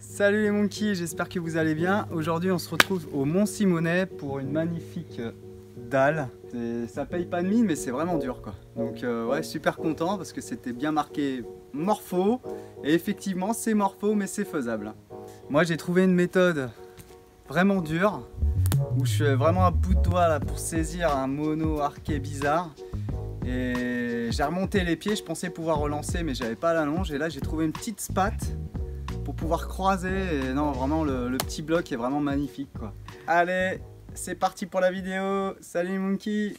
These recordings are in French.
Salut les monkeys, j'espère que vous allez bien. Aujourd'hui on se retrouve au Mont Simonet pour une magnifique euh, dalle. Ça paye pas de mine mais c'est vraiment dur quoi. Donc euh, ouais super content parce que c'était bien marqué morpho. Et effectivement c'est morpho mais c'est faisable. Moi j'ai trouvé une méthode vraiment dure où je suis vraiment à bout de doigt là pour saisir un mono arqué bizarre. Et j'ai remonté les pieds, je pensais pouvoir relancer mais j'avais pas la longe et là j'ai trouvé une petite spat pour pouvoir croiser et non vraiment le, petit bloc est vraiment magnifique quoi. Allez, c'est parti pour la vidéo. Salut Monkey.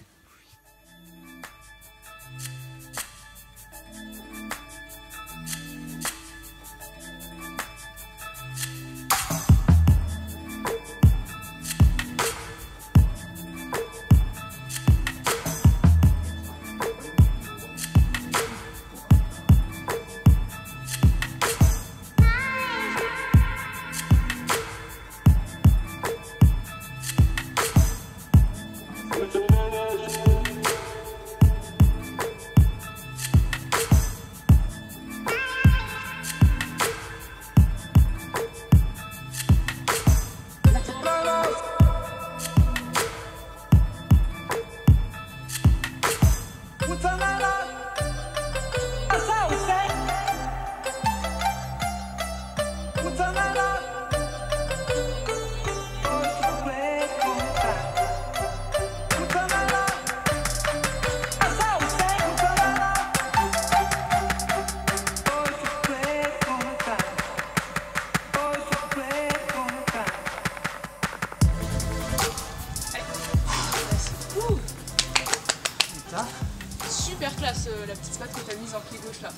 Super classe euh, la petite spate que t'as mise en pied gauche là.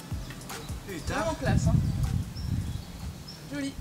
putain. Vraiment classe hein. Joli.